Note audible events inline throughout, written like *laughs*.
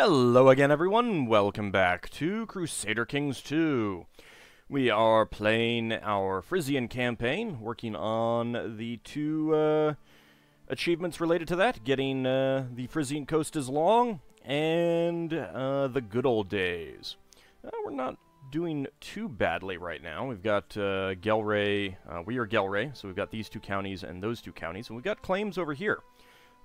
Hello again, everyone. Welcome back to Crusader Kings 2. We are playing our Frisian campaign, working on the two uh, achievements related to that, getting uh, the Frisian coast is long, and uh, the good old days. Uh, we're not doing too badly right now. We've got uh, Gelre, uh, we are Gelre, so we've got these two counties and those two counties, and we've got claims over here.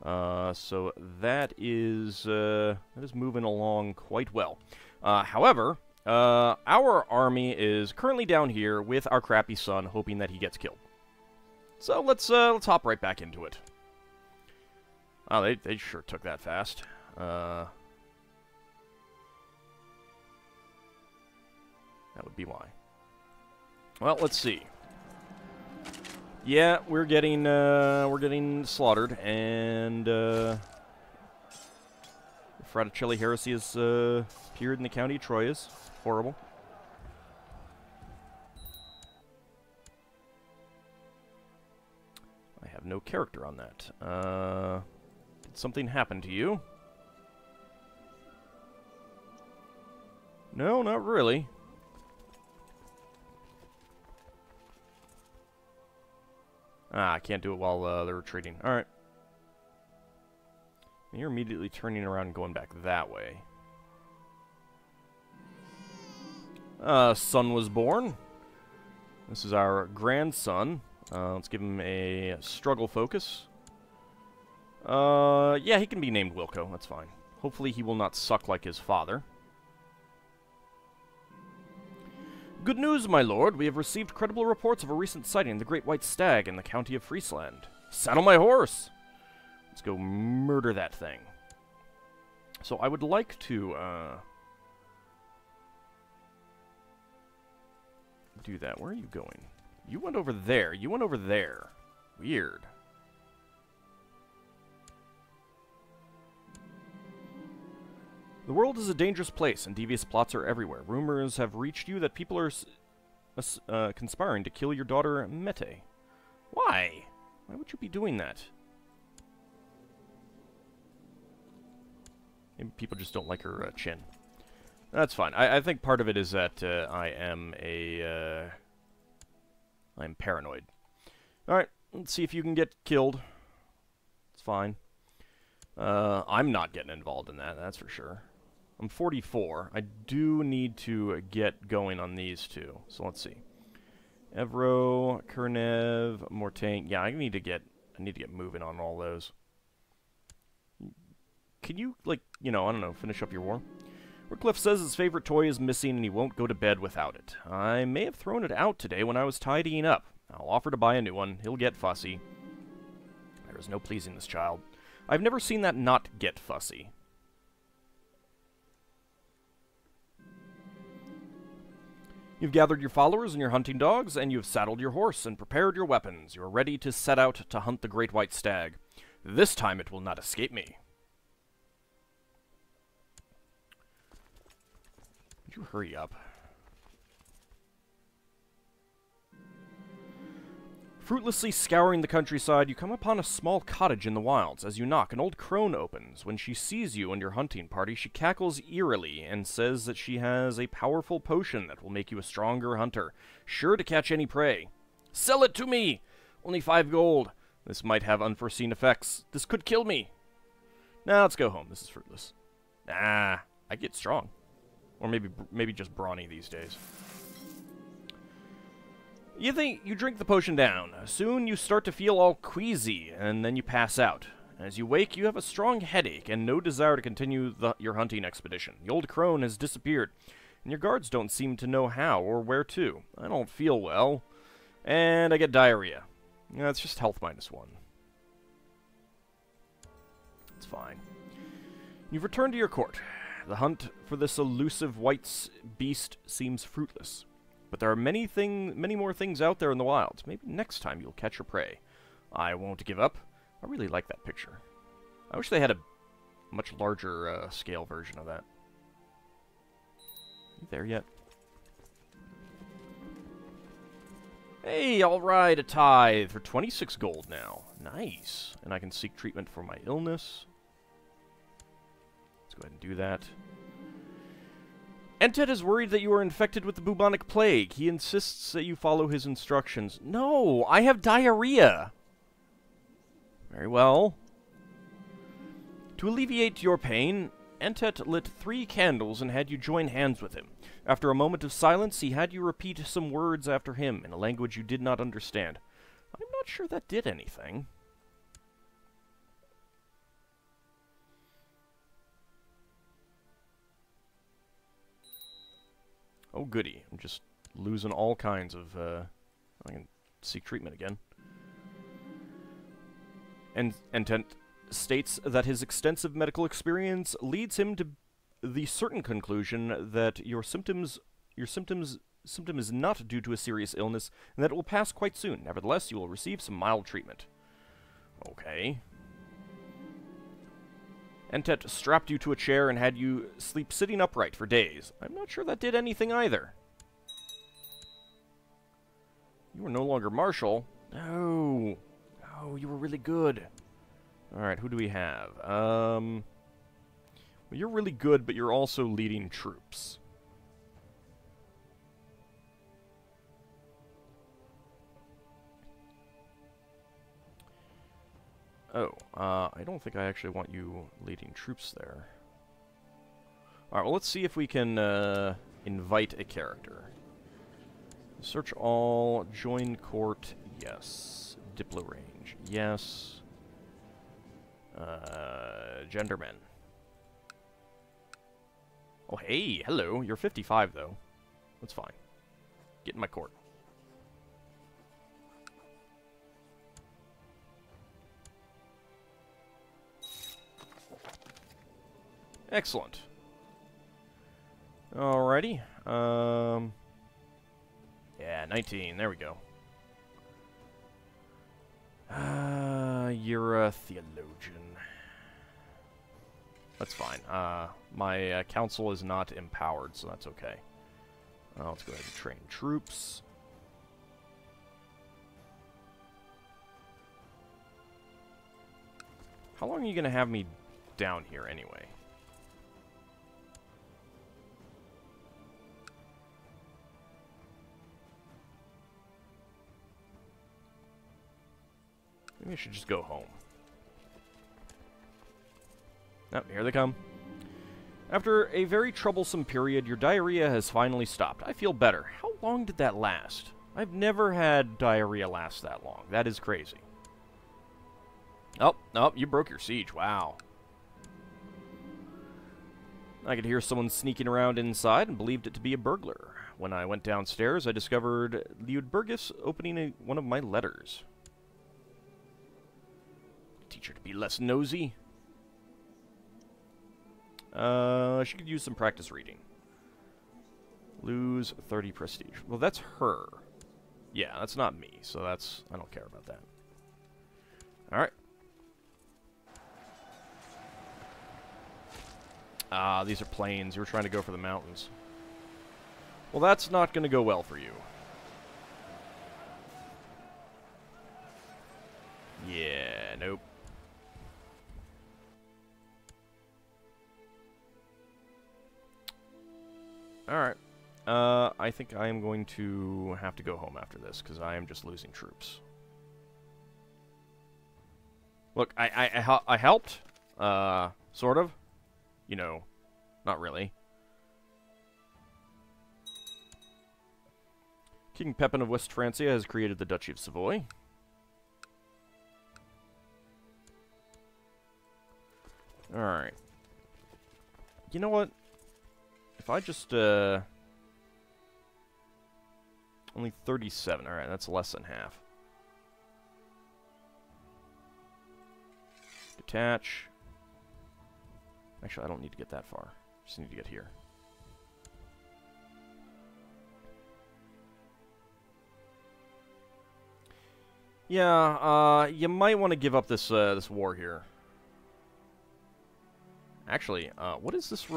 Uh, so that is uh, that is moving along quite well. Uh, however, uh, our army is currently down here with our crappy son, hoping that he gets killed. So let's uh, let's hop right back into it. Oh, they they sure took that fast. Uh, that would be why. Well, let's see. Yeah, we're getting uh, we're getting slaughtered, and uh, Fraticelli heresy has uh, appeared in the county Troy is Horrible. I have no character on that. Uh, did something happen to you? No, not really. Ah, I can't do it while uh, they're retreating. Alright. You're immediately turning around and going back that way. Uh, son was born. This is our grandson. Uh, let's give him a struggle focus. Uh, yeah, he can be named Wilco. That's fine. Hopefully he will not suck like his father. Good news, my lord. We have received credible reports of a recent sighting of the Great White Stag in the county of Friesland. Saddle my horse! Let's go murder that thing. So I would like to, uh... Do that. Where are you going? You went over there. You went over there. Weird. The world is a dangerous place, and devious plots are everywhere. Rumors have reached you that people are uh, conspiring to kill your daughter, Mete. Why? Why would you be doing that? Maybe people just don't like her uh, chin. That's fine. I, I, think part of it is that uh, I am a... Uh, I'm paranoid. Alright, let's see if you can get killed. It's fine. Uh, I'm not getting involved in that, that's for sure. I'm 44. I do need to get going on these two. So let's see. Evreux, Kernev, Mortain. Yeah, I need to get I need to get moving on all those. Can you, like, you know, I don't know, finish up your war? Wycliffe says his favorite toy is missing and he won't go to bed without it. I may have thrown it out today when I was tidying up. I'll offer to buy a new one. He'll get fussy. There is no pleasing this child. I've never seen that not get fussy. You've gathered your followers and your hunting dogs, and you have saddled your horse and prepared your weapons. You are ready to set out to hunt the great white stag. This time it will not escape me. You hurry up? Fruitlessly scouring the countryside, you come upon a small cottage in the wilds. As you knock, an old crone opens. When she sees you and your hunting party, she cackles eerily and says that she has a powerful potion that will make you a stronger hunter, sure to catch any prey. Sell it to me! Only five gold. This might have unforeseen effects. This could kill me. Now let's go home. This is fruitless. Nah, I get strong. Or maybe maybe just brawny these days. You think you drink the potion down. Soon you start to feel all queasy, and then you pass out. As you wake, you have a strong headache and no desire to continue the, your hunting expedition. The old crone has disappeared, and your guards don't seem to know how or where to. I don't feel well, and I get diarrhea. That's just health minus one. It's fine. You've returned to your court. The hunt for this elusive white beast seems fruitless. But there are many thing, many more things out there in the wilds. Maybe next time you'll catch your prey. I won't give up. I really like that picture. I wish they had a much larger uh, scale version of that. There yet? Hey, alright, a tithe for 26 gold now. Nice. And I can seek treatment for my illness. Let's go ahead and do that. Entet is worried that you are infected with the bubonic plague. He insists that you follow his instructions. No, I have diarrhea. Very well. To alleviate your pain, Entet lit three candles and had you join hands with him. After a moment of silence, he had you repeat some words after him in a language you did not understand. I'm not sure that did anything. Oh, goody. I'm just losing all kinds of, uh... I can seek treatment again. And Entet states that his extensive medical experience leads him to the certain conclusion that your symptoms your symptoms symptom is not due to a serious illness and that it will pass quite soon. Nevertheless, you will receive some mild treatment. Okay. Entet strapped you to a chair and had you sleep sitting upright for days. I'm not sure that did anything either. You were no longer Marshal. No. No, you were really good. Alright, who do we have? Um, well, you're really good, but you're also leading troops. Oh, uh, I don't think I actually want you leading troops there. Alright, well let's see if we can uh, invite a character. Search all, join court, yes. Diplo range, yes. Uh, genderman. Oh, hey, hello. You're 55, though. That's fine. Get in my court. Excellent. Alrighty. Um, yeah, 19. There we go. Uh, you're a theologian. That's fine. Uh, my uh, council is not empowered, so that's okay. Uh, let's go ahead and train troops. How long are you going to have me down here anyway? Maybe I should just go home. Oh, here they come. After a very troublesome period, your diarrhea has finally stopped. I feel better. How long did that last? I've never had diarrhea last that long. That is crazy. Oh, oh, you broke your siege. Wow. I could hear someone sneaking around inside and believed it to be a burglar. When I went downstairs, I discovered Liudbergus opening a, one of my letters. Teacher to be less nosy. Uh, she could use some practice reading. Lose 30 prestige. Well, that's her. Yeah, that's not me, so that's... I don't care about that. Alright. Ah, these are plains. You were trying to go for the mountains. Well, that's not going to go well for you. Yeah, nope. Alright. Uh, I think I am going to have to go home after this, because I am just losing troops. Look, I, I, I, I helped, uh, sort of. You know, not really. King Pepin of West Francia has created the Duchy of Savoy. Alright. You know what? If I just, uh... Only 37. Alright, that's less than half. Detach. Actually, I don't need to get that far. Just need to get here. Yeah, uh, you might want to give up this, uh, this war here. Actually, uh, what is this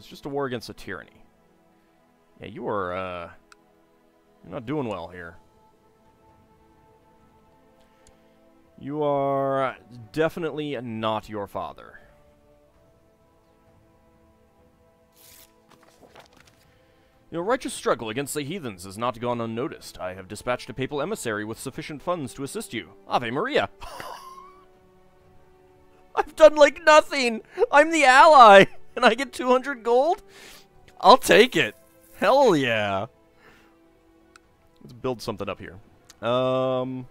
it's just a war against a tyranny. Yeah, you are, uh, you're not doing well here. You are definitely not your father. Your righteous struggle against the heathens has not gone unnoticed. I have dispatched a papal emissary with sufficient funds to assist you. Ave Maria! *laughs* I've done, like, nothing! I'm the ally! And I get 200 gold? I'll take it. Hell yeah. Let's build something up here. Um...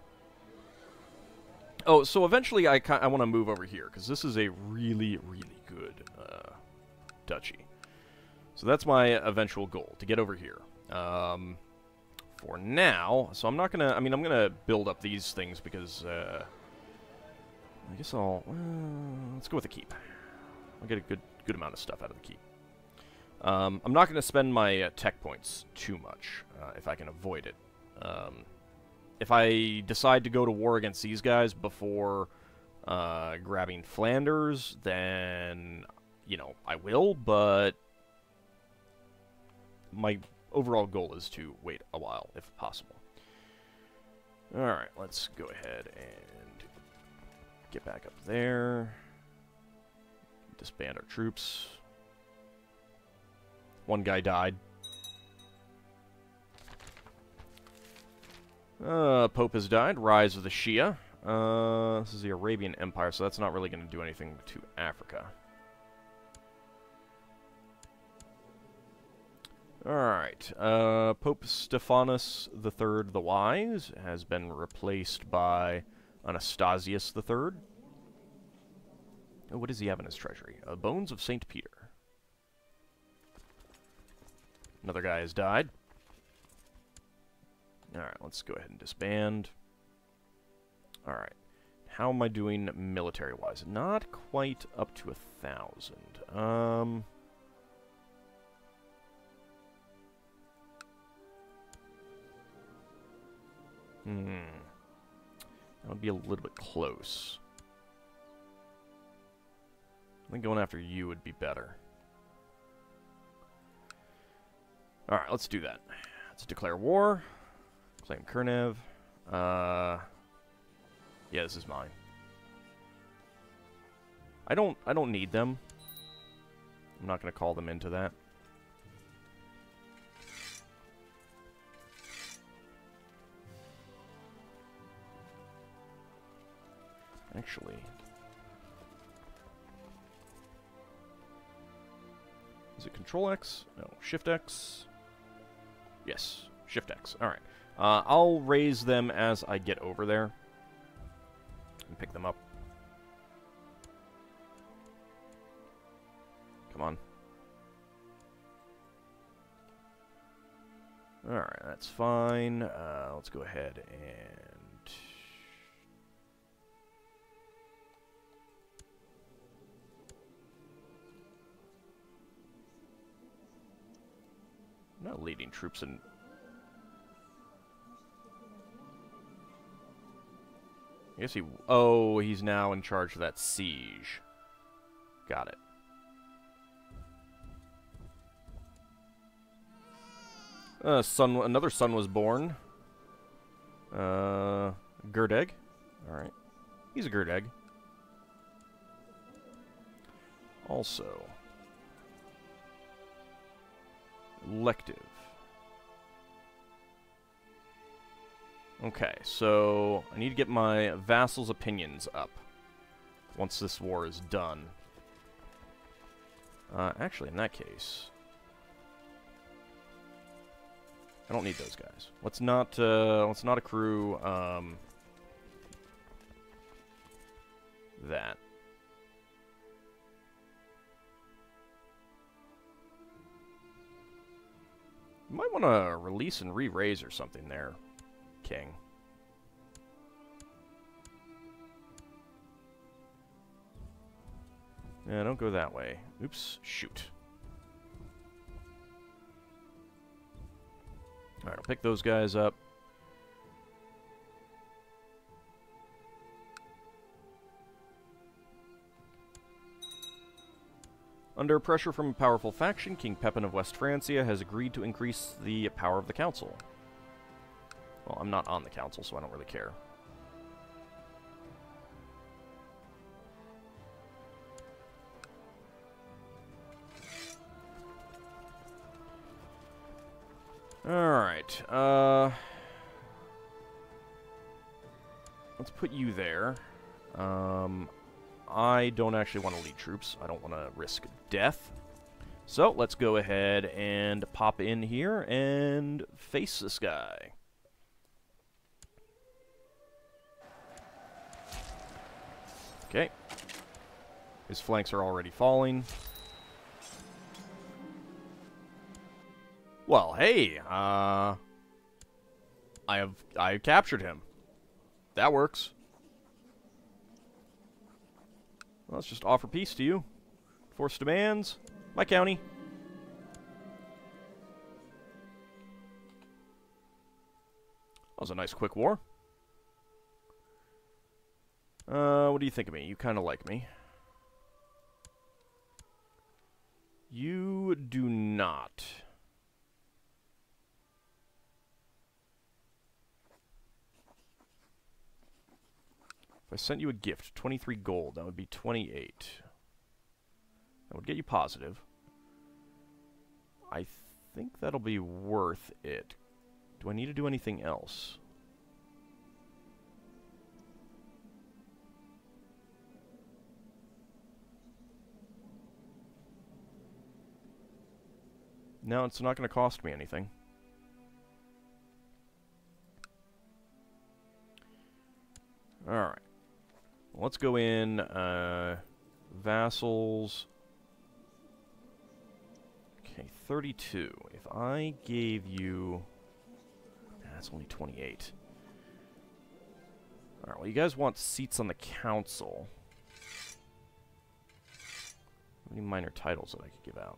Oh, so eventually I, I want to move over here, because this is a really, really good uh, duchy. So that's my eventual goal, to get over here. Um, for now, so I'm not going to, I mean, I'm going to build up these things because, uh, I guess I'll, uh, let's go with a keep. I'll get a good, good amount of stuff out of the key. Um, I'm not going to spend my uh, tech points too much, uh, if I can avoid it. Um, if I decide to go to war against these guys before uh, grabbing Flanders, then, you know, I will, but my overall goal is to wait a while, if possible. Alright, let's go ahead and get back up there. Disband our troops. One guy died. Uh, Pope has died. Rise of the Shia. Uh, this is the Arabian Empire, so that's not really going to do anything to Africa. Alright, uh, Pope Stephanus III the Wise has been replaced by Anastasius III. What does he have in his treasury? Uh, Bones of St. Peter. Another guy has died. Alright, let's go ahead and disband. Alright. How am I doing military-wise? Not quite up to a thousand. Um... Hmm. That would be a little bit close. I think going after you would be better. Alright, let's do that. Let's declare war. Claim Kernev. Uh, yeah, this is mine. I don't I don't need them. I'm not going to call them into that. Actually. Control X? No, Shift X. Yes, Shift X. All right. Uh, I'll raise them as I get over there and pick them up. Come on. Alright, that's fine. Uh, let's go ahead and... leading troops and I guess he... Oh, he's now in charge of that siege. Got it. Uh, son, another son was born. Uh, Gerdeg. Alright. He's a Gerdeg. Also. Elective. Okay, so I need to get my vassals' opinions up once this war is done. Uh, actually, in that case, I don't need those guys. Let's not uh, let's not accrue um, that. You might want to release and re-raise or something there king. Yeah, don't go that way. Oops, shoot. Alright, I'll pick those guys up. Under pressure from a powerful faction, King Pepin of West Francia has agreed to increase the power of the council. Well, I'm not on the council, so I don't really care. Alright, uh... Let's put you there. Um, I don't actually want to lead troops. I don't want to risk death. So, let's go ahead and pop in here and face this guy. Okay. His flanks are already falling. Well, hey, uh... I have I have captured him. That works. Well, let's just offer peace to you. Force demands. My county. That was a nice quick war. Uh, what do you think of me? You kind of like me. You do not. If I sent you a gift, 23 gold, that would be 28. That would get you positive. I think that'll be worth it. Do I need to do anything else? No, it's not going to cost me anything. Alright. Let's go in, uh, vassals. Okay, 32. If I gave you... That's only 28. Alright, well, you guys want seats on the council. How many minor titles that I could give out?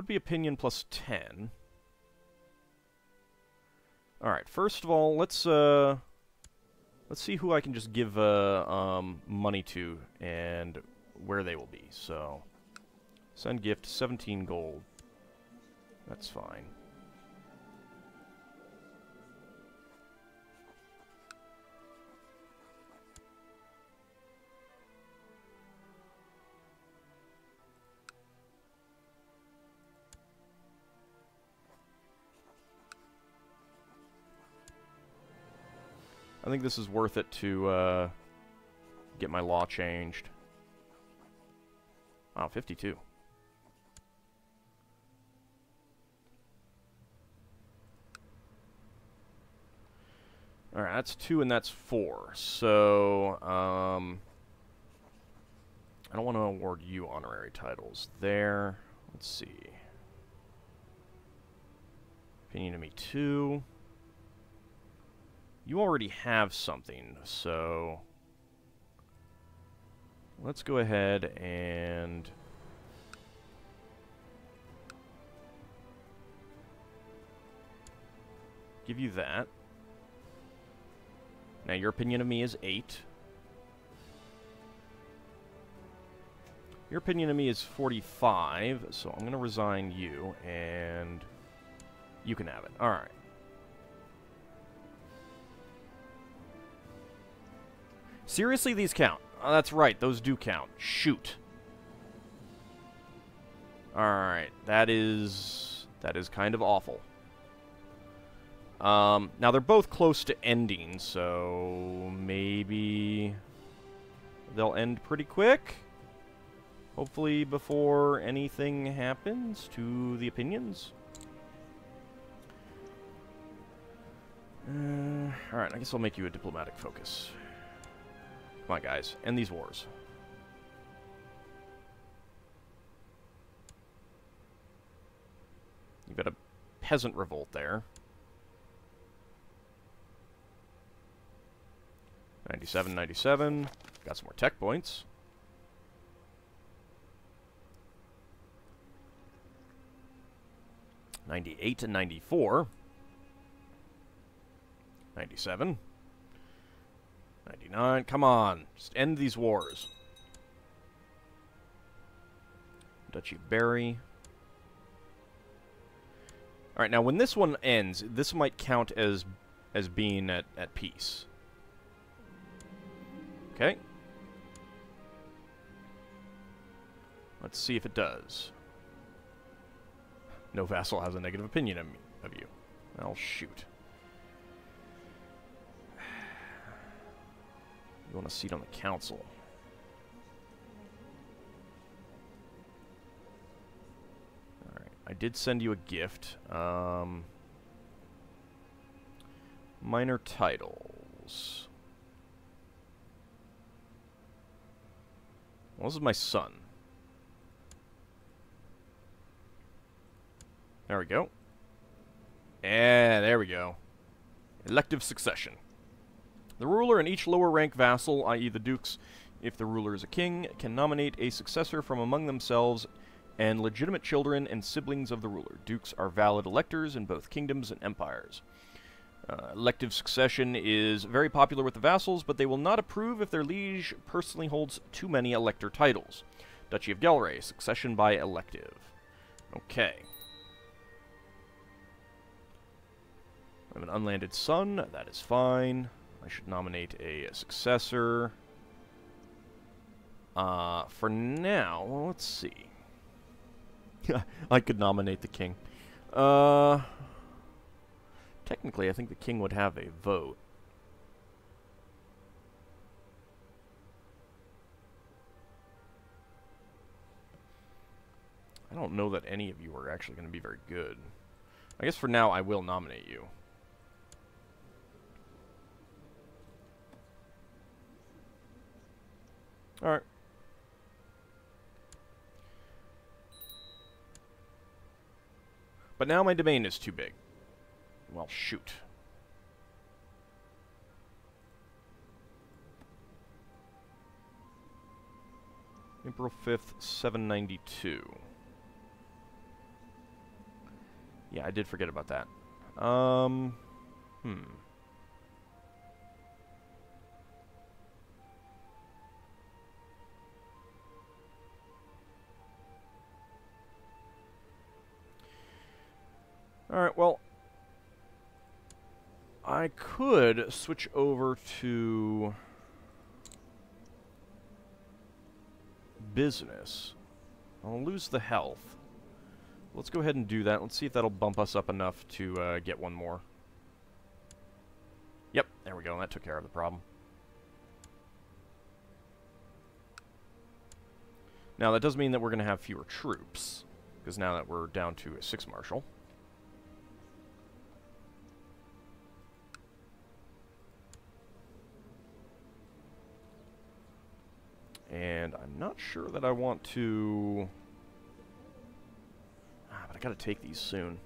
Would be opinion plus 10. Alright, first of all, let's, uh... Let's see who I can just give, uh, um, money to and where they will be. So, send gift, 17 gold. That's fine. I think this is worth it to uh, get my law changed. Oh, 52. Alright, that's two and that's four. So, um... I don't want to award you honorary titles. There. Let's see. Opinion of me two. You already have something, so... Let's go ahead and... Give you that. Now, your opinion of me is 8. Your opinion of me is 45, so I'm going to resign you, and you can have it. Alright. Seriously, these count. Oh, that's right, those do count. Shoot. Alright, that is... That is kind of awful. Um, now, they're both close to ending, so maybe they'll end pretty quick. Hopefully before anything happens to the opinions. Uh, Alright, I guess I'll make you a diplomatic focus. Come on, guys. End these wars. You've got a peasant revolt there. 97, 97. Got some more tech points. Ninety-eight and ninety-four. Ninety-seven. 99. Come on. Just end these wars. Duchy of Berry. Alright, now when this one ends, this might count as as being at, at peace. Okay. Let's see if it does. No vassal has a negative opinion of, me, of you. I'll well, shoot. You want a seat on the council. Alright, I did send you a gift. Um, minor titles. Well, this is my son. There we go. Yeah, there we go. Elective succession. The ruler and each lower rank vassal, i.e. the dukes, if the ruler is a king, can nominate a successor from among themselves and legitimate children and siblings of the ruler. Dukes are valid electors in both kingdoms and empires. Uh, elective succession is very popular with the vassals, but they will not approve if their liege personally holds too many elector titles. Duchy of Gelre, succession by elective. Okay. I have an unlanded son. That is fine. I should nominate a successor. Uh, for now, well, let's see. *laughs* I could nominate the king. Uh, technically, I think the king would have a vote. I don't know that any of you are actually going to be very good. I guess for now, I will nominate you. Alright. But now my domain is too big. Well, shoot. April 5th, 792. Yeah, I did forget about that. Um, hmm. Alright, well, I could switch over to business. I'll lose the health. Let's go ahead and do that. Let's see if that'll bump us up enough to uh, get one more. Yep, there we go. That took care of the problem. Now, that does mean that we're going to have fewer troops, because now that we're down to a six marshal. And I'm not sure that I want to... Ah, but I gotta take these soon.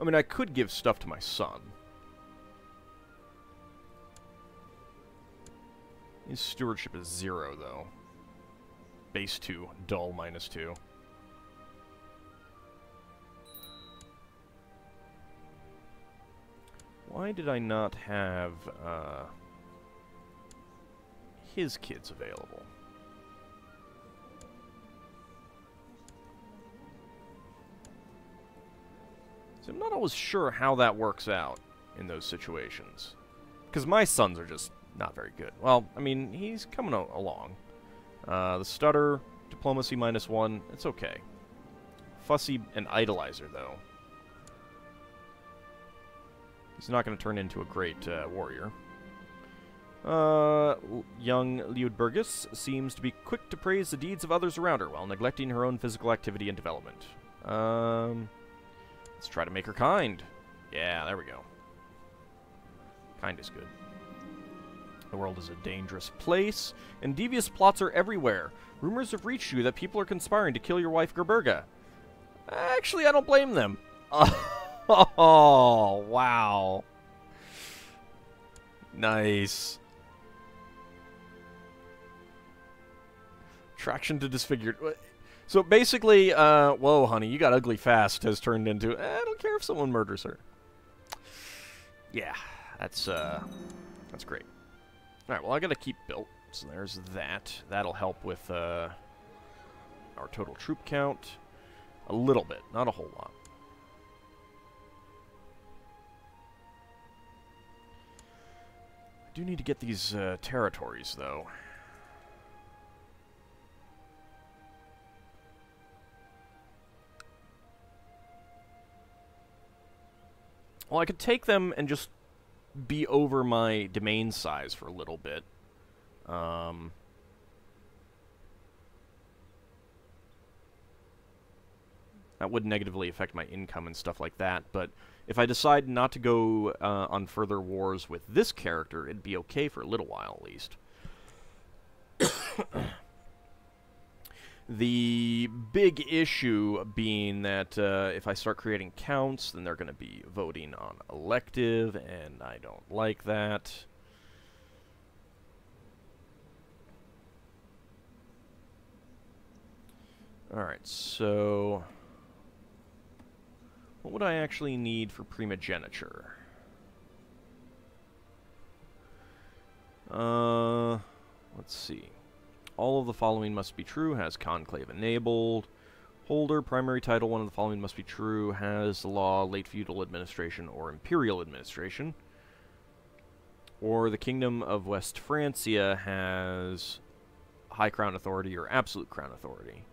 I mean, I could give stuff to my son. His stewardship is zero, though. Base 2, dull minus 2. Why did I not have, uh his kids available. So I'm not always sure how that works out in those situations. Because my sons are just not very good. Well, I mean, he's coming along. Uh, the stutter, diplomacy minus one, it's okay. Fussy and idolizer, though. He's not going to turn into a great uh, warrior. Uh, young Liudbergus seems to be quick to praise the deeds of others around her while neglecting her own physical activity and development. Um, let's try to make her kind. Yeah, there we go. Kind is good. The world is a dangerous place, and devious plots are everywhere. Rumors have reached you that people are conspiring to kill your wife Gerberga. Actually, I don't blame them. *laughs* Oh, wow. Nice. Traction to disfigured. So basically, uh, whoa, honey, you got ugly fast has turned into, eh, I don't care if someone murders her. Yeah, that's, uh, that's great. Alright, well, I gotta keep built, so there's that. That'll help with, uh, our total troop count. A little bit, not a whole lot. I do need to get these uh, territories, though. Well, I could take them and just be over my domain size for a little bit. Um, that would negatively affect my income and stuff like that, but if I decide not to go uh, on further wars with this character, it'd be okay for a little while at least. The big issue being that uh, if I start creating counts, then they're going to be voting on elective, and I don't like that. Alright, so... What would I actually need for primogeniture? Uh, let's see. All of the following must be true, has conclave enabled. Holder, primary title, one of the following must be true, has the law, late feudal administration, or imperial administration. Or the Kingdom of West Francia has high crown authority or absolute crown authority.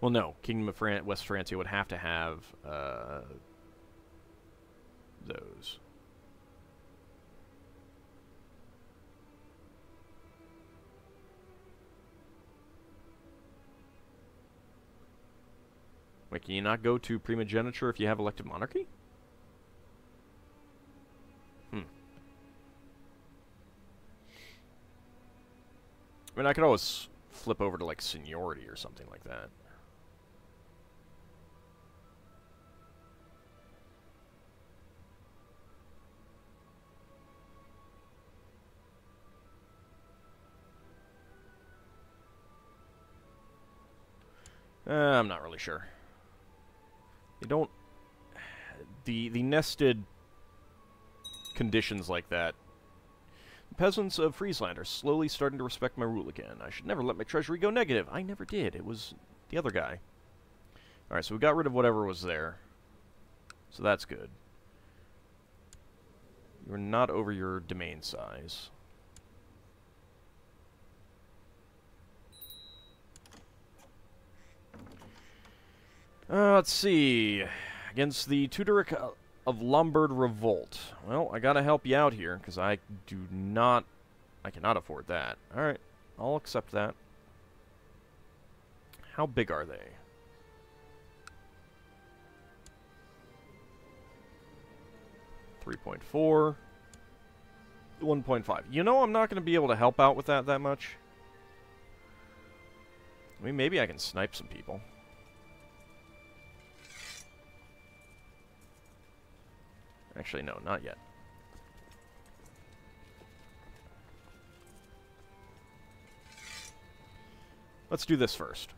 Well, no. Kingdom of Fran West Francia would have to have uh, those. Wait, can you not go to primogeniture if you have elective monarchy? Hmm. I mean, I could always flip over to, like, seniority or something like that. Uh, I'm not really sure. They don't... The, the nested conditions like that. The peasants of Friesland are slowly starting to respect my rule again. I should never let my treasury go negative. I never did. It was the other guy. Alright, so we got rid of whatever was there. So that's good. You're not over your domain size. Uh, let's see. Against the Teutonic of Lombard Revolt. Well, I gotta help you out here, because I do not... I cannot afford that. Alright, I'll accept that. How big are they? Three point four. 1.5. You know I'm not going to be able to help out with that that much. I mean, maybe I can snipe some people. Actually, no, not yet. Let's do this first.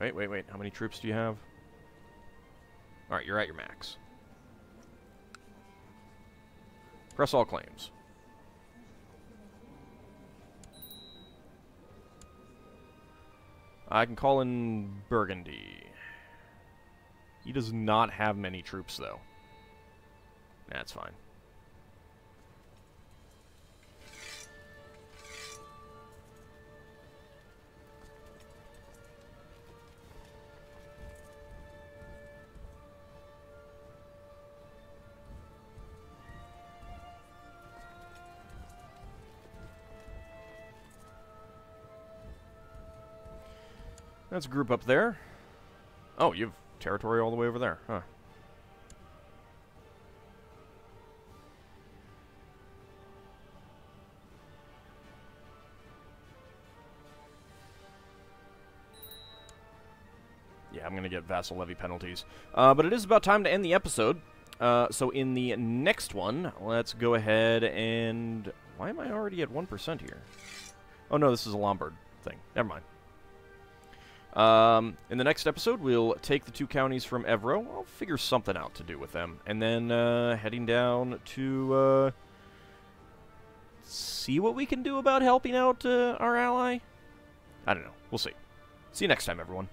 Wait, wait, wait. How many troops do you have? Alright, you're at your max. Press all claims. I can call in Burgundy. He does not have many troops, though. That's fine. That's a group up there. Oh, you've territory all the way over there, huh? Yeah, I'm going to get vassal levy penalties. Uh, but it is about time to end the episode. Uh, so in the next one, let's go ahead and... Why am I already at 1% here? Oh, no, this is a Lombard thing. Never mind. Um, in the next episode, we'll take the two counties from Evreux. I'll figure something out to do with them. And then uh, heading down to uh, see what we can do about helping out uh, our ally. I don't know. We'll see. See you next time, everyone.